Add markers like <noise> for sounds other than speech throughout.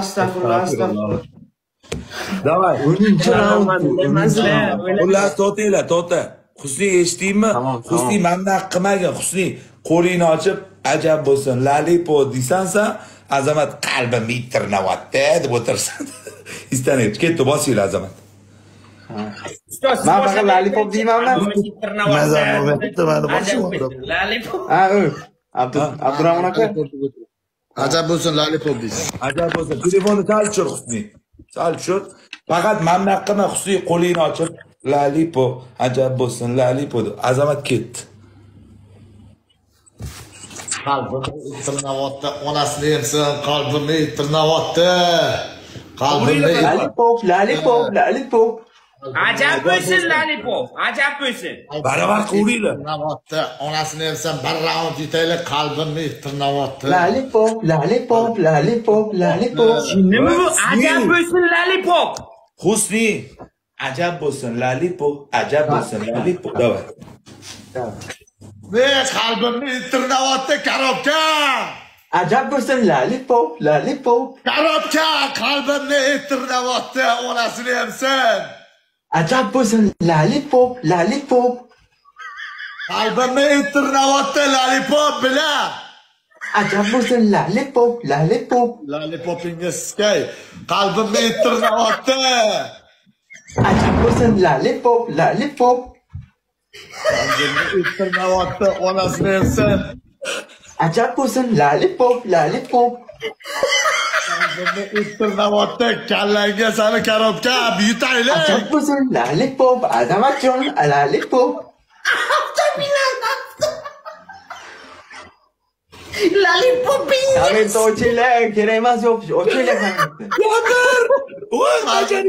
astag'firullah astag'firullah Давай. O'ninchi raund Xullas to'tinglar, to'xta. Husniy eshitdingmi? Husniy mandan qilmagin. Husniy qo'lingni ochib, ajab bo'lsin, lalipo deysansa, azamat qalbim tirnayapti deb o'tirsan. <laughs> Istanib, ketdi bosinglar azamat. Ustoz, Man faqat lollipop deymanmi? Abdurahmon aka. Ajab bo'lsin lollipop deysiz. Ajab bo'lsin. Telefonni sal tushir Husniy. Sal tushir. Faqat mandan qilma Husniy qo'lingni ochib, lalipo, ajab bo'lsin, lalipo deb azamat ketdi. Qalbimni tirnayapti, onasini yemsin, qalbimni tirnayapti. Qalbimni Lollipop, lollipop, lollipop. Ajab bo'lsin lollipop. Ajab bo'lsin. Baravar qilinglar. tirnayapti, onasini bir raund yetaylik, qalbimni tirnayapti. Lollipop, lollipop, lollipop, lollipop. Nima bu? Ajab bo'lsin lollipop. Husniy, ajab bo'lsin, lalipo, ajab bo'lsin, lalipo. Davay. Ne qalbimni tirnayapti, karobka! Ajab bo'lsin lollipop, lollipop. Karobka, qalbimni tirnayapti, onasini yemsin. Ajab bo'lsin lollipop, lollipop. Qalbimni tirnayapti, lollipop bilan. Ajab bo'lsin lollipop, lollipop. Lollipopingiz skay. Qalbimni tirnayapti. Ajab bo'lsin lollipop, lollipop. Qalbimni tirnayapti, onasini yemsin. Ajab bo'lsin lollipop, lollipop. استرنواتك على الجسم كربكاب يتعلم أتبوز لعلك بوب أدمك جون لعلك بوب Lollipop'in. Evet o çilek. Keremaz yok. O çilek. Water. Water.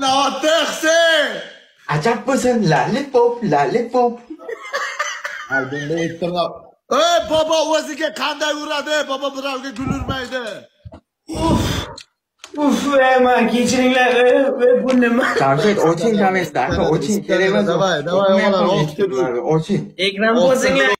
Water. Acak mısın? Lollipop. Lollipop. Ardında istirna. Ey baba o zike kanday uğradı. Baba bırak gülürmeydi. Uf. Uf, ma, kesinlikle ve bu ne ma? Давид, очень давай, Саша, очень интересно. Давай, давай, Олан, Олан, Олан. Ekran pozingle